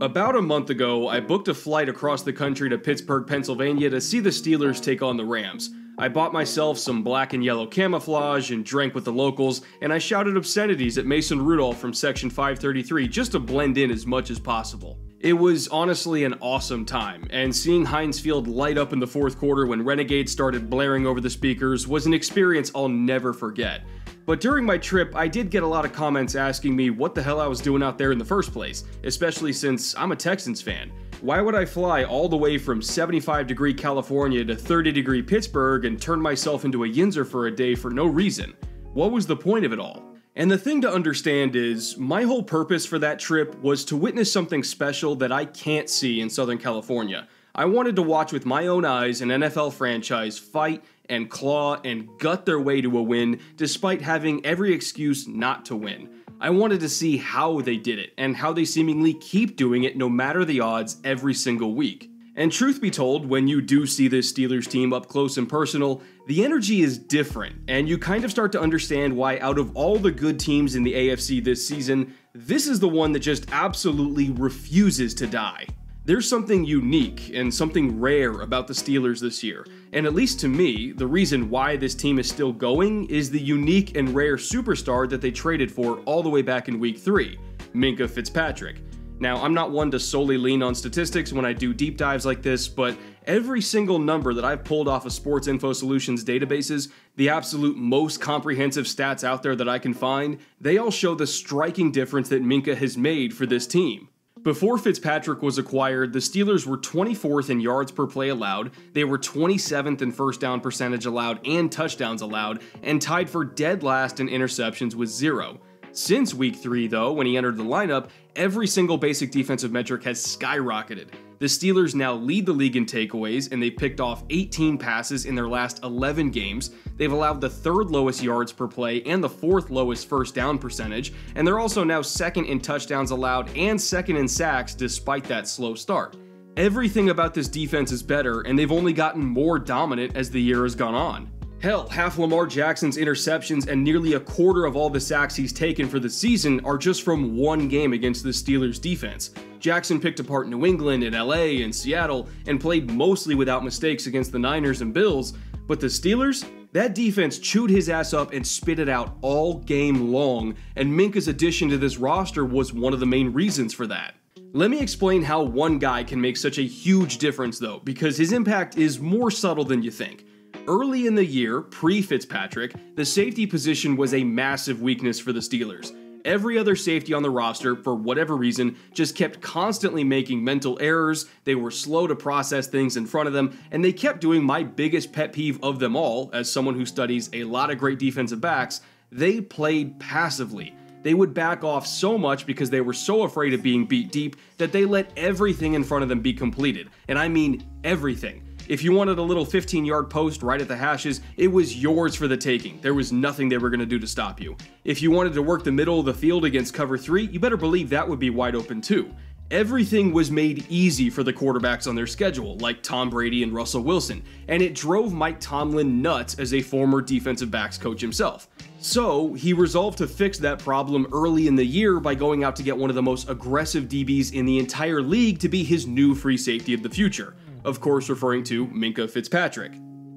About a month ago, I booked a flight across the country to Pittsburgh, Pennsylvania to see the Steelers take on the Rams. I bought myself some black and yellow camouflage and drank with the locals, and I shouted obscenities at Mason Rudolph from Section 533 just to blend in as much as possible. It was honestly an awesome time, and seeing Heinz Field light up in the fourth quarter when Renegade started blaring over the speakers was an experience I'll never forget. But during my trip, I did get a lot of comments asking me what the hell I was doing out there in the first place, especially since I'm a Texans fan. Why would I fly all the way from 75 degree California to 30 degree Pittsburgh and turn myself into a Yinzer for a day for no reason? What was the point of it all? And the thing to understand is, my whole purpose for that trip was to witness something special that I can't see in Southern California. I wanted to watch with my own eyes an NFL franchise fight and claw and gut their way to a win despite having every excuse not to win. I wanted to see how they did it and how they seemingly keep doing it no matter the odds every single week. And truth be told, when you do see this Steelers team up close and personal, the energy is different, and you kind of start to understand why, out of all the good teams in the AFC this season, this is the one that just absolutely refuses to die. There's something unique and something rare about the Steelers this year, and at least to me, the reason why this team is still going is the unique and rare superstar that they traded for all the way back in week 3, Minkah Fitzpatrick. Now, I'm not one to solely lean on statistics when I do deep dives like this, but every single number that I've pulled off of Sports Info Solutions databases, the absolute most comprehensive stats out there that I can find, they all show the striking difference that Minkah has made for this team. Before Fitzpatrick was acquired, the Steelers were 24th in yards per play allowed, they were 27th in first down percentage allowed and touchdowns allowed, and tied for dead last in interceptions with zero. Since week 3, though, when he entered the lineup, every single basic defensive metric has skyrocketed. The Steelers now lead the league in takeaways, and they've picked off 18 passes in their last 11 games. They've allowed the third lowest yards per play and the fourth lowest first down percentage, and they're also now second in touchdowns allowed and second in sacks despite that slow start. Everything about this defense is better, and they've only gotten more dominant as the year has gone on. Hell, half Lamar Jackson's interceptions and nearly a quarter of all the sacks he's taken for the season are just from one game against the Steelers defense. Jackson picked apart New England and LA and Seattle and played mostly without mistakes against the Niners and Bills, but the Steelers? That defense chewed his ass up and spit it out all game long, and Minkah's addition to this roster was one of the main reasons for that. Let me explain how one guy can make such a huge difference though, because his impact is more subtle than you think. Early in the year, pre Fitzpatrick, the safety position was a massive weakness for the Steelers. Every other safety on the roster, for whatever reason, just kept constantly making mental errors, they were slow to process things in front of them, and they kept doing my biggest pet peeve of them all, as someone who studies a lot of great defensive backs, they played passively. They would back off so much because they were so afraid of being beat deep that they let everything in front of them be completed. And I mean everything. If you wanted a little 15 yard post right at the hashes, it was yours for the taking. There was nothing they were going to do to stop you. If you wanted to work the middle of the field against cover 3, you better believe that would be wide open too. Everything was made easy for the quarterbacks on their schedule, like Tom Brady and Russell Wilson, and it drove Mike Tomlin nuts as a former defensive backs coach himself. So, he resolved to fix that problem early in the year by going out to get one of the most aggressive DBs in the entire league to be his new free safety of the future of course referring to Minkah Fitzpatrick.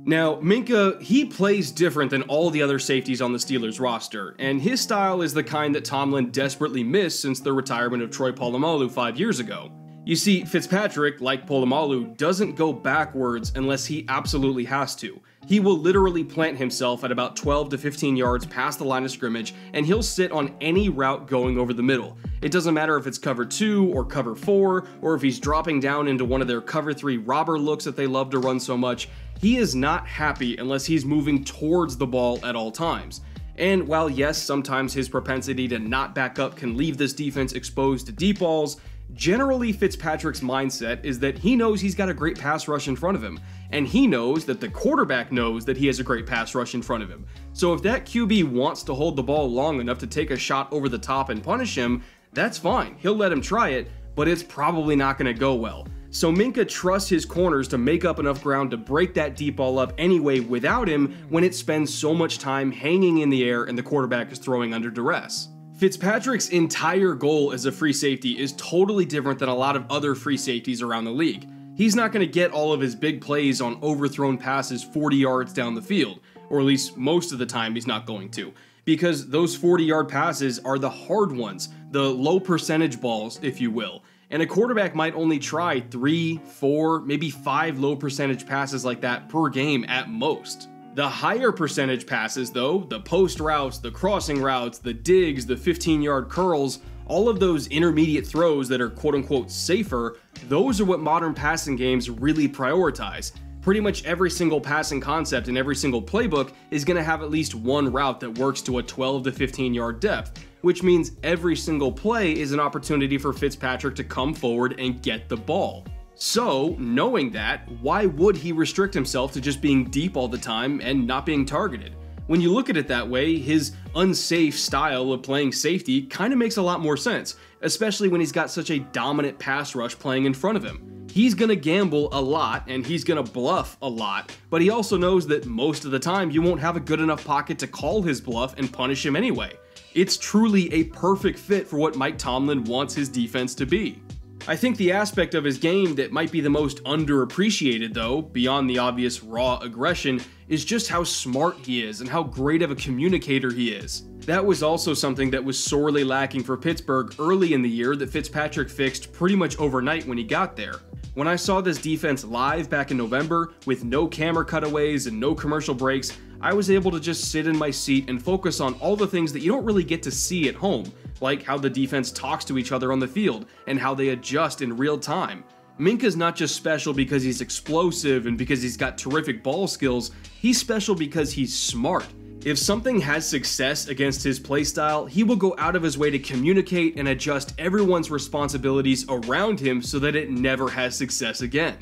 Now, Minkah, he plays different than all the other safeties on the Steelers roster, and his style is the kind that Tomlin desperately missed since the retirement of Troy Polamalu five years ago. You see, Fitzpatrick, like Polamalu, doesn't go backwards unless he absolutely has to. He will literally plant himself at about 12 to 15 yards past the line of scrimmage, and he'll sit on any route going over the middle. It doesn't matter if it's cover 2 or cover 4, or if he's dropping down into one of their cover 3 robber looks that they love to run so much. He is not happy unless he's moving towards the ball at all times. And while yes, sometimes his propensity to not back up can leave this defense exposed to deep balls, Generally, Fitzpatrick's mindset is that he knows he's got a great pass rush in front of him, and he knows that the quarterback knows that he has a great pass rush in front of him. So if that QB wants to hold the ball long enough to take a shot over the top and punish him, that's fine. He'll let him try it, but it's probably not going to go well. So Minkah trusts his corners to make up enough ground to break that deep ball up anyway without him when it spends so much time hanging in the air and the quarterback is throwing under duress. Fitzpatrick's entire goal as a free safety is totally different than a lot of other free safeties around the league. He's not going to get all of his big plays on overthrown passes 40 yards down the field, or at least most of the time he's not going to, because those 40 yard passes are the hard ones, the low percentage balls, if you will. And a quarterback might only try three, four, maybe five low percentage passes like that per game at most. The higher percentage passes, though, the post routes, the crossing routes, the digs, the 15 yard curls, all of those intermediate throws that are quote unquote safer, those are what modern passing games really prioritize. Pretty much every single passing concept in every single playbook is going to have at least one route that works to a 12 to 15 yard depth, which means every single play is an opportunity for Fitzpatrick to come forward and get the ball. So, knowing that, why would he restrict himself to just being deep all the time and not being targeted? When you look at it that way, his unsafe style of playing safety kind of makes a lot more sense, especially when he's got such a dominant pass rush playing in front of him. He's gonna gamble a lot and he's gonna bluff a lot, but he also knows that most of the time you won't have a good enough pocket to call his bluff and punish him anyway. It's truly a perfect fit for what Mike Tomlin wants his defense to be. I think the aspect of his game that might be the most underappreciated, though, beyond the obvious raw aggression, is just how smart he is and how great of a communicator he is. That was also something that was sorely lacking for Pittsburgh early in the year that Fitzpatrick fixed pretty much overnight when he got there. When I saw this defense live back in November, with no camera cutaways and no commercial breaks, I was able to just sit in my seat and focus on all the things that you don't really get to see at home, like how the defense talks to each other on the field and how they adjust in real time. Minkah's not just special because he's explosive and because he's got terrific ball skills, he's special because he's smart. If something has success against his playstyle, he will go out of his way to communicate and adjust everyone's responsibilities around him so that it never has success again.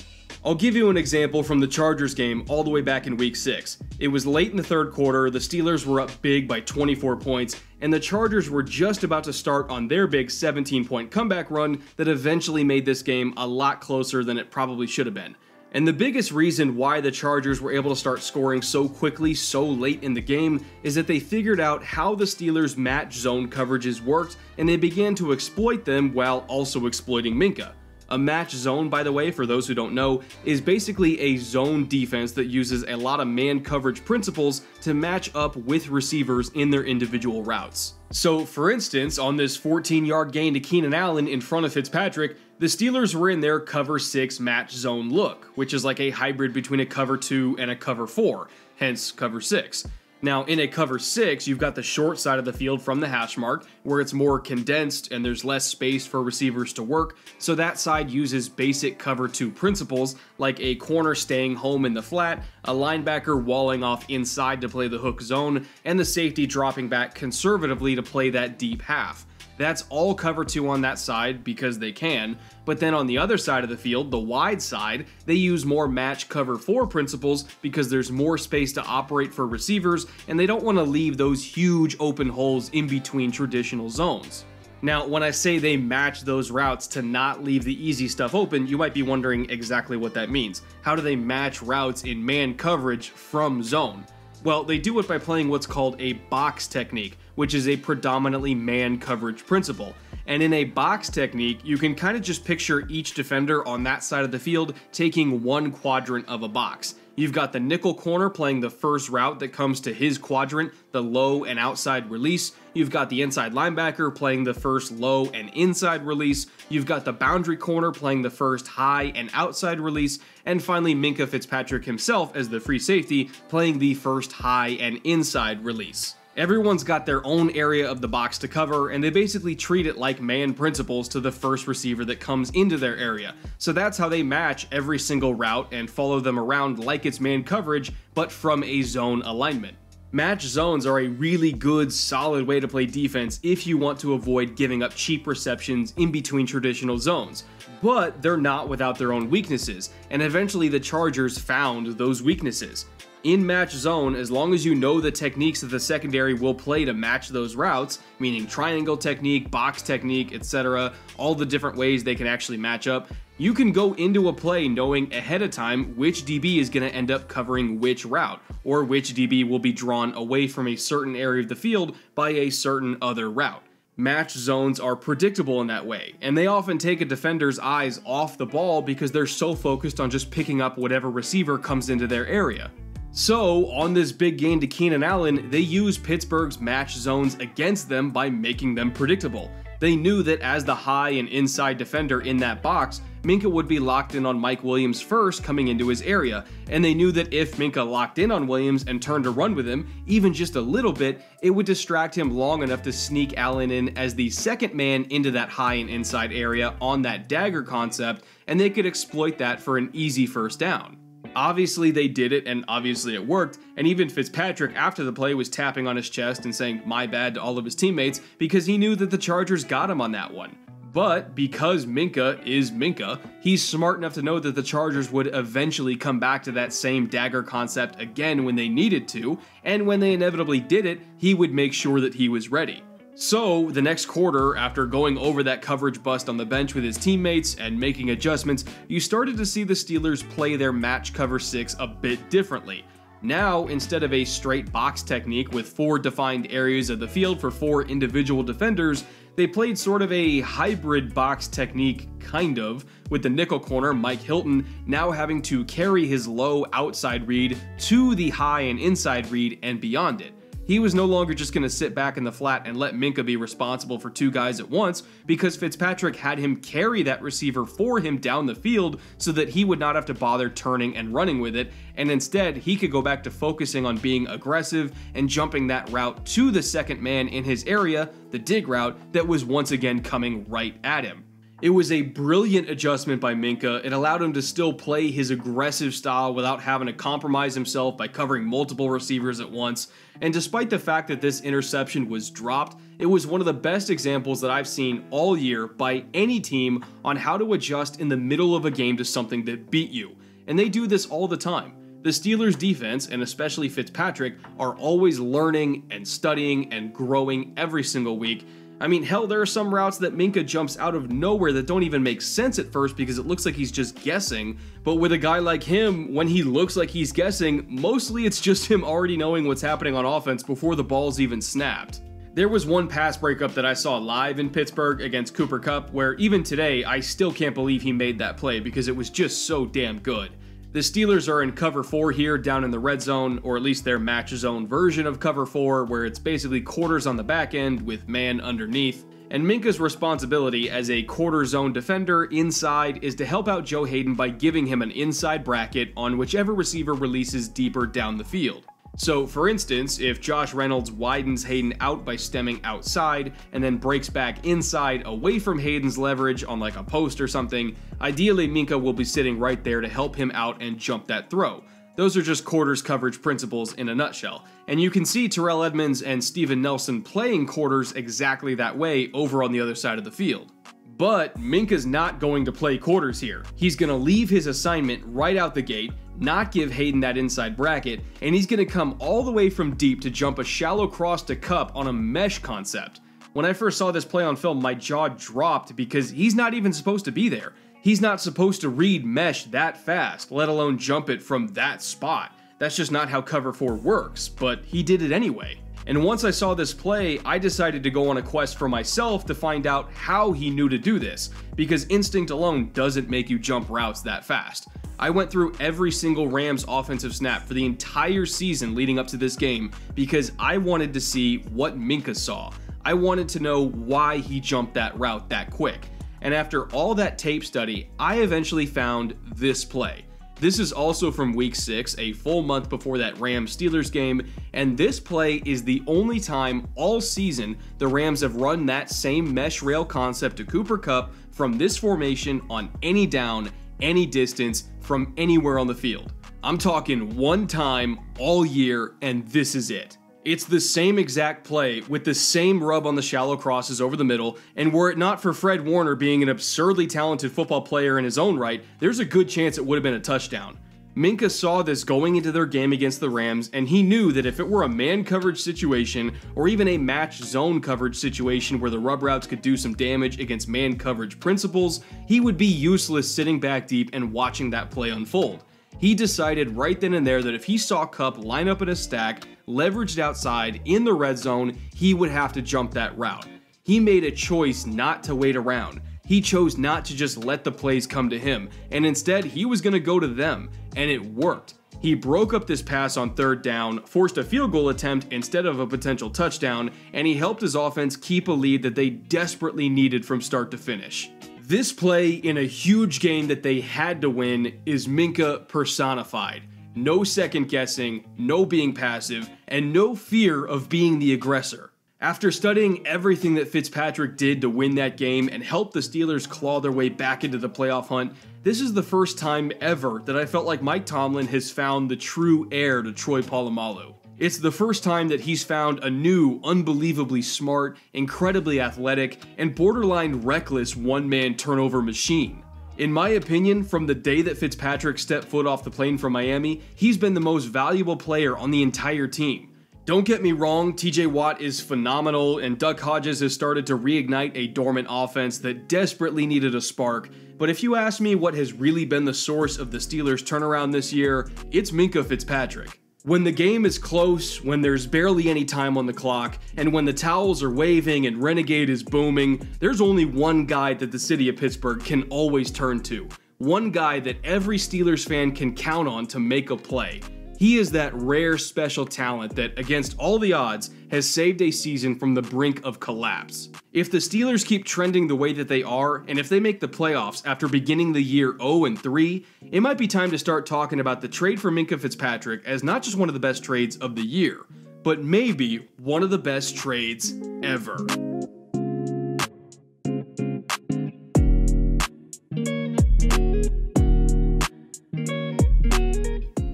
I'll give you an example from the Chargers game all the way back in week 6. It was late in the third quarter, the Steelers were up big by 24 points, and the Chargers were just about to start on their big 17 point comeback run that eventually made this game a lot closer than it probably should have been. And the biggest reason why the Chargers were able to start scoring so quickly so late in the game is that they figured out how the Steelers' match zone coverages worked and they began to exploit them while also exploiting Minkah. A match zone, by the way, for those who don't know, is basically a zone defense that uses a lot of man coverage principles to match up with receivers in their individual routes. So, for instance, on this 14 yard gain to Keenan Allen in front of Fitzpatrick, the Steelers were in their cover 6 match zone look, which is like a hybrid between a cover 2 and a cover 4, hence cover 6. Now, in a cover six, you've got the short side of the field from the hash mark, where it's more condensed and there's less space for receivers to work, so that side uses basic cover two principles, like a corner staying home in the flat, a linebacker walling off inside to play the hook zone, and the safety dropping back conservatively to play that deep half. That's all cover two on that side because they can, but then on the other side of the field, the wide side, they use more match cover four principles because there's more space to operate for receivers and they don't want to leave those huge open holes in between traditional zones. Now, when I say they match those routes to not leave the easy stuff open, you might be wondering exactly what that means. How do they match routes in man coverage from zone? Well, they do it by playing what's called a box technique, which is a predominantly man coverage principle. And in a box technique, you can kind of just picture each defender on that side of the field taking one quadrant of a box. You've got the nickel corner playing the first route that comes to his quadrant, the low and outside release. You've got the inside linebacker playing the first low and inside release. You've got the boundary corner playing the first high and outside release. And finally, Minkah Fitzpatrick himself as the free safety playing the first high and inside release. Everyone's got their own area of the box to cover, and they basically treat it like man principles to the first receiver that comes into their area. So that's how they match every single route and follow them around like it's man coverage, but from a zone alignment. Match zones are a really good, solid way to play defense if you want to avoid giving up cheap receptions in between traditional zones. But they're not without their own weaknesses, and eventually the Chargers found those weaknesses in match zone, as long as you know the techniques that the secondary will play to match those routes, meaning triangle technique, box technique, etc., all the different ways they can actually match up, you can go into a play knowing ahead of time which DB is going to end up covering which route, or which DB will be drawn away from a certain area of the field by a certain other route. Match zones are predictable in that way, and they often take a defender's eyes off the ball because they're so focused on just picking up whatever receiver comes into their area. So, on this big gain to Keenan Allen, they used Pittsburgh's match zones against them by making them predictable. They knew that as the high and inside defender in that box, Minkah would be locked in on Mike Williams first coming into his area, and they knew that if Minkah locked in on Williams and turned to run with him, even just a little bit, it would distract him long enough to sneak Allen in as the second man into that high and inside area on that dagger concept, and they could exploit that for an easy first down. Obviously, they did it, and obviously it worked. And even Fitzpatrick, after the play, was tapping on his chest and saying, My bad to all of his teammates because he knew that the Chargers got him on that one. But because Minkah is Minkah, he's smart enough to know that the Chargers would eventually come back to that same dagger concept again when they needed to, and when they inevitably did it, he would make sure that he was ready. So, the next quarter, after going over that coverage bust on the bench with his teammates and making adjustments, you started to see the Steelers play their match cover 6 a bit differently. Now, instead of a straight box technique with four defined areas of the field for four individual defenders, they played sort of a hybrid box technique, kind of, with the nickel corner, Mike Hilton, now having to carry his low outside read to the high and inside read and beyond it. He was no longer just going to sit back in the flat and let Minkah be responsible for two guys at once because Fitzpatrick had him carry that receiver for him down the field so that he would not have to bother turning and running with it, and instead he could go back to focusing on being aggressive and jumping that route to the second man in his area, the dig route, that was once again coming right at him. It was a brilliant adjustment by Minkah. It allowed him to still play his aggressive style without having to compromise himself by covering multiple receivers at once. And despite the fact that this interception was dropped, it was one of the best examples that I've seen all year by any team on how to adjust in the middle of a game to something that beat you. And they do this all the time. The Steelers' defense, and especially Fitzpatrick, are always learning and studying and growing every single week I mean, hell, there are some routes that Minkah jumps out of nowhere that don't even make sense at first because it looks like he's just guessing. But with a guy like him, when he looks like he's guessing, mostly it's just him already knowing what's happening on offense before the ball's even snapped. There was one pass breakup that I saw live in Pittsburgh against Cooper Kupp where even today I still can't believe he made that play because it was just so damn good. The Steelers are in cover four here down in the red zone, or at least their match zone version of cover four, where it's basically quarters on the back end with man underneath. And Minkah's responsibility as a quarter zone defender inside is to help out Joe Haden by giving him an inside bracket on whichever receiver releases deeper down the field. So, for instance, if Josh Reynolds widens Haden out by stemming outside and then breaks back inside away from Haden's leverage on like a post or something, ideally Minkah will be sitting right there to help him out and jump that throw. Those are just quarters coverage principles in a nutshell. And you can see Terrell Edmunds and Steven Nelson playing quarters exactly that way over on the other side of the field. But Minkah's not going to play quarters here. He's going to leave his assignment right out the gate, not give Haden that inside bracket, and he's going to come all the way from deep to jump a shallow cross to Kupp on a mesh concept. When I first saw this play on film, my jaw dropped because he's not even supposed to be there. He's not supposed to read mesh that fast, let alone jump it from that spot. That's just not how cover 4 works, but he did it anyway. And once I saw this play, I decided to go on a quest for myself to find out how he knew to do this, because instinct alone doesn't make you jump routes that fast. I went through every single Rams offensive snap for the entire season leading up to this game because I wanted to see what Minkah saw. I wanted to know why he jumped that route that quick. And after all that tape study, I eventually found this play. This is also from week 6, a full month before that Rams Steelers game, and this play is the only time all season the Rams have run that same mesh rail concept to Cooper Kupp from this formation on any down, any distance, from anywhere on the field. I'm talking one time all year, and this is it. It's the same exact play with the same rub on the shallow crosses over the middle, and were it not for Fred Warner being an absurdly talented football player in his own right, there's a good chance it would have been a touchdown. Minkah saw this going into their game against the Rams, and he knew that if it were a man coverage situation, or even a match zone coverage situation where the rub routes could do some damage against man coverage principles, he would be useless sitting back deep and watching that play unfold. He decided right then and there that if he saw Kupp line up in a stack, leveraged outside in the red zone, he would have to jump that route. He made a choice not to wait around. He chose not to just let the plays come to him, and instead he was going to go to them, and it worked. He broke up this pass on third down, forced a field goal attempt instead of a potential touchdown, and he helped his offense keep a lead that they desperately needed from start to finish. This play in a huge game that they had to win is Minkah personified. No second guessing, no being passive, and no fear of being the aggressor. After studying everything that Fitzpatrick did to win that game and help the Steelers claw their way back into the playoff hunt, this is the first time ever that I felt like Mike Tomlin has found the true heir to Troy Polamalu. It's the first time that he's found a new, unbelievably smart, incredibly athletic, and borderline reckless one man turnover machine. In my opinion, from the day that Fitzpatrick stepped foot off the plane from Miami, he's been the most valuable player on the entire team. Don't get me wrong, TJ Watt is phenomenal, and Duck Hodges has started to reignite a dormant offense that desperately needed a spark. But if you ask me what has really been the source of the Steelers' turnaround this year, it's Minkah Fitzpatrick. When the game is close, when there's barely any time on the clock, and when the towels are waving and Renegade is booming, there's only one guy that the city of Pittsburgh can always turn to. One guy that every Steelers fan can count on to make a play. He is that rare special talent that, against all the odds, has saved a season from the brink of collapse. If the Steelers keep trending the way that they are, and if they make the playoffs after beginning the year 0 3, it might be time to start talking about the trade for Minkah Fitzpatrick as not just one of the best trades of the year, but maybe one of the best trades ever.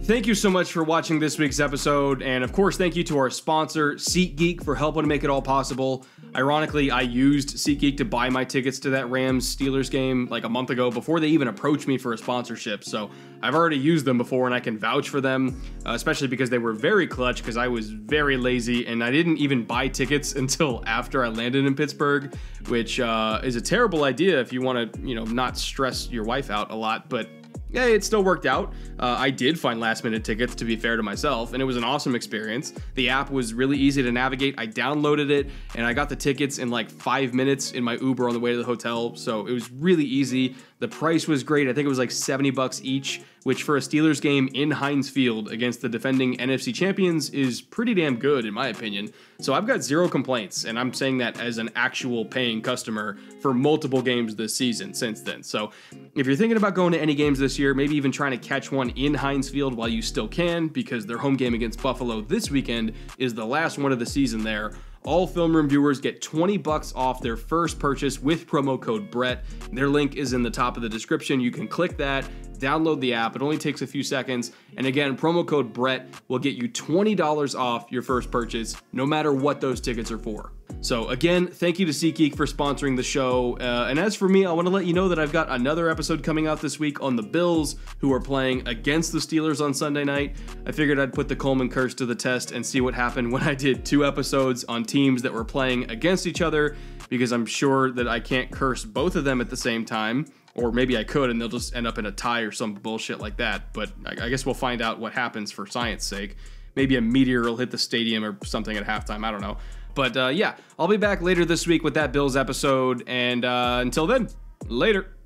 Thank you so much for watching this week's episode, and of course, thank you to our sponsor, SeatGeek, for helping to make it all possible. Ironically, I used SeatGeek to buy my tickets to that Rams Steelers game like a month ago before they even approached me for a sponsorship. So I've already used them before and I can vouch for them, uh, especially because they were very clutch because I was very lazy and I didn't even buy tickets until after I landed in Pittsburgh, which uh, is a terrible idea if you want to, you know, not stress your wife out a lot. But yeah, it still worked out. Uh, I did find last minute tickets, to be fair to myself, and it was an awesome experience. The app was really easy to navigate. I downloaded it and I got the tickets in like five minutes in my Uber on the way to the hotel. So it was really easy. The price was great. I think it was like 70 bucks each, which for a Steelers game in Heinz Field against the defending NFC champions is pretty damn good, in my opinion. So I've got zero complaints, and I'm saying that as an actual paying customer for multiple games this season since then. So if you're thinking about going to any games year, maybe even trying to catch one in Heinz Field while you still can, because their home game against Buffalo this weekend is the last one of the season there all film room viewers get 20 bucks off their first purchase with promo code Brett. Their link is in the top of the description. You can click that, download the app. It only takes a few seconds. And again, promo code Brett will get you $20 off your first purchase, no matter what those tickets are for. So again, thank you to SeatGeek for sponsoring the show. Uh, and as for me, I want to let you know that I've got another episode coming out this week on the Bills, who are playing against the Steelers on Sunday night. I figured I'd put the Kollmann curse to the test and see what happened when I did two episodes on teams that were playing against each other, because I'm sure that I can't curse both of them at the same time. Or maybe I could, and they'll just end up in a tie or some bullshit like that. But I guess we'll find out what happens for science sake. Maybe a meteor will hit the stadium or something at halftime. I don't know. But uh, yeah, I'll be back later this week with that Bills episode. And uh, until then, later.